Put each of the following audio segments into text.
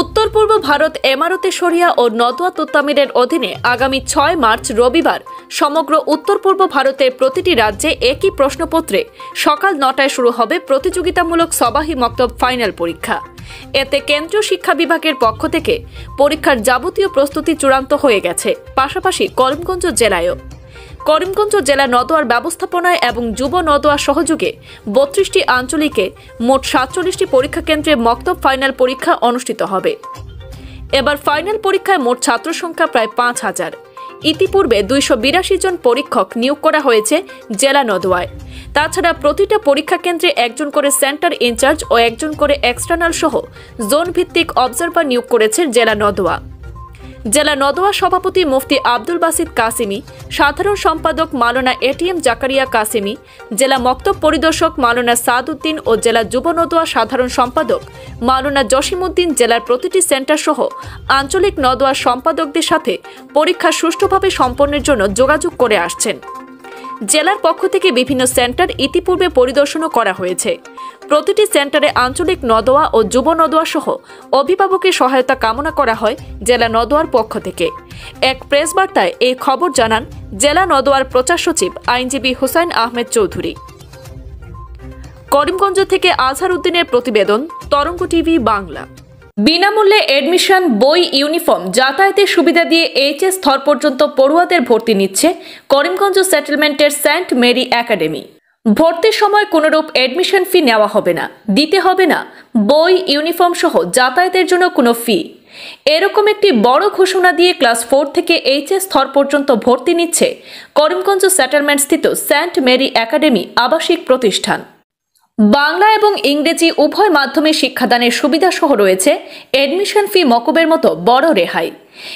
উত্তর পূর্ব ভারত এমারতে শরিয়া ও নদওয়া তুত্তামিরের অধীনে আগামী ছয় মার্চ রবিবার সমগ্র উত্তর পূর্ব ভারতের প্রতিটি রাজ্যে একই প্রশ্নপত্রে সকাল নটায় শুরু হবে প্রতিযোগিতামূলক সবাহি মক্তব ফাইনাল পরীক্ষা। এতে কেন্দ্রীয় শিক্ষা বিভাগের পক্ষ থেকে পরীক্ষার যাবতীয় প্রস্তুতি চূড়ান্ত হয়ে গেছে, পাশাপাশি করিমগঞ্জ জেলায়ও। করিমগঞ্জ জেলা নদোয়ার ব্যবস্থাপনায় এবং যুব নদোয়ার সহযোগে বত্রিশটি আঞ্চলিকে মোট সাতচল্লিশটি পরীক্ষা কেন্দ্রে মক্তব ফাইনাল পরীক্ষা অনুষ্ঠিত হবে। এবার ফাইনাল পরীক্ষায় মোট ছাত্র সংখ্যা প্রায় পাঁচ হাজার। ইতিপূর্বে দুইশো বিরাশি জন পরীক্ষক নিয়োগ করা হয়েছে জেলা নদোয়ায়। তাছাড়া প্রতিটা পরীক্ষা কেন্দ্রে একজন করে সেন্টার ইনচার্জ ও একজন করে এক্সটার্নাল সহ জোন ভিত্তিক অবজারভার নিয়োগ করেছে জেলা নদোয়া। জেলা নদোয়া সভাপতি মুফতি আব্দুল বাসিদ কাসিমি, সাধারণ সম্পাদক মালনা এটিএম জাকারিয়া কাসিমি, জেলা মক্তব পরিদর্শক মালনা সাদউদ্দিন ও জেলা যুব নদোয়া সাধারণ সম্পাদক মালনা জসিমউদ্দিন জেলার প্রতিটি সেন্টার সহ আঞ্চলিক নদোয়া সম্পাদকদের সাথে পরীক্ষা সুষ্ঠুভাবে সম্পন্নের জন্য যোগাযোগ করে আসছেন। জেলার পক্ষ থেকে বিভিন্ন সেন্টার ইতিপূর্বে পরিদর্শনও করা হয়েছে। প্রতিটি সেন্টারে আঞ্চলিক নদোয়া ও যুব নদোয়া সহ অভিভাবকের সহায়তা কামনা করা হয় জেলা নদোয়ার পক্ষ থেকে। এক প্রেস বার্তায় এই খবর জানান জেলা নদোয়ার প্রচার সচিব আইনজীবী হুসাইন আহমেদ চৌধুরী। করিমগঞ্জ থেকে আজহার উদ্দিনের প্রতিবেদন, তরঙ্গ টিভি, বাংলা। বিনামূল্যে এডমিশন বই ইউনিফর্ম যাতায়াতের সুবিধা দিয়ে এইচএস স্তর পর্যন্ত পড়ুয়াদের ভর্তি নিচ্ছে করিমগঞ্জ সেটেলমেন্টের সেন্ট মেরি একাডেমি ভর্তির সময় কোনোরূপ এডমিশন ফি নেওয়া হবে না, দিতে হবে না, বই ইউনিফর্ম সহ যাতায়াতের জন্য কোনো ফি এরকম একটি বড় ঘোষণা দিয়ে ক্লাস ফোর থেকে এইচএস স্তর পর্যন্ত ভর্তি নিচ্ছে করিমগঞ্জ সেটেলমেন্ট স্থিত সেন্ট মেরি একাডেমি আবাসিক প্রতিষ্ঠান। বাংলা এবং ইংরেজি উভয় মাধ্যমে শিক্ষাদানের সুবিধা সহ রয়েছে এডমিশন ফি মকুবের মতো বড় রেহাই।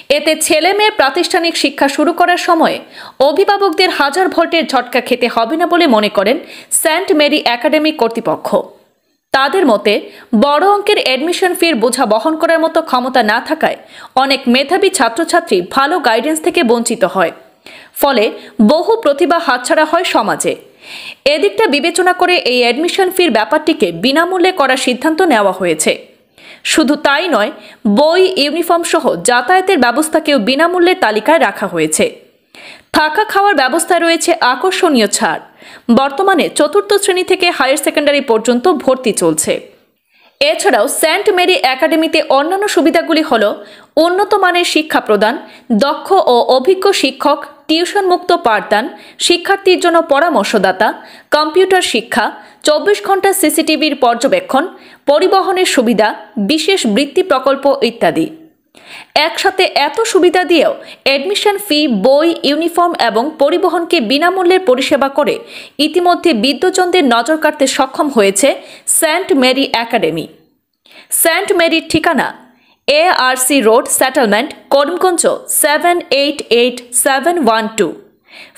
এতে ছেলে মেয়ে প্রাতিষ্ঠানিক শিক্ষা শুরু করার সময় অভিভাবকদের হাজার ভোল্টের ঝটকা খেতে হবে না বলে মনে করেন সেন্ট মেরি একাডেমি কর্তৃপক্ষ। তাদের মতে, বড় অঙ্কের এডমিশন ফির বোঝা বহন করার মতো ক্ষমতা না থাকায় অনেক মেধাবী ছাত্রছাত্রী ভালো গাইডেন্স থেকে বঞ্চিত হয়। ফলে বহু প্রতিভা হাতছাড়া হয় সমাজে। এদিকটা বিবেচনা করে এই অ্যাডমিশন ফির ব্যাপারটিকে বিনামূল্যে করার সিদ্ধান্ত নেওয়া হয়েছে। শুধু তাই নয়, বই ইউনিফর্ম সহ যাতায়াতের ব্যবস্থাকেও বিনামূল্যে তালিকায় রাখা হয়েছে। থাকা খাওয়ার ব্যবস্থায় রয়েছে আকর্ষণীয় ছাড়। বর্তমানে চতুর্থ শ্রেণি থেকে হায়ার সেকেন্ডারি পর্যন্ত ভর্তি চলছে। এছাড়াও সেন্ট মেরি একাডেমিতে অন্যান্য সুবিধাগুলি হল উন্নত মানের শিক্ষা প্রদান, দক্ষ ও অভিজ্ঞ শিক্ষক টিউশন মুক্ত পাঠদান, শিক্ষার্থীর জন্য পরামর্শদাতা, কম্পিউটার শিক্ষা, চব্বিশ ঘণ্টা সিসিটিভির পর্যবেক্ষণ, পরিবহনের সুবিধা, বিশেষ বৃত্তি প্রকল্প ইত্যাদি। একসাথে এত সুবিধা দিয়েও অ্যাডমিশন ফি বই ইউনিফর্ম এবং পরিবহনকে বিনামূল্যে পরিষেবা করে ইতিমধ্যে বিদ্যজনদের নজর কাটতে সক্ষম হয়েছে সেন্ট মেরি একাডেমি সেন্ট মেরির ঠিকানা Settlement road settlement Karimganj seven eight eight seven one two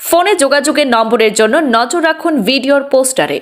ফোনে যোগাযোগের নম্বরের জন্য নজর রাখুন ভিডিওর পোস্টারে।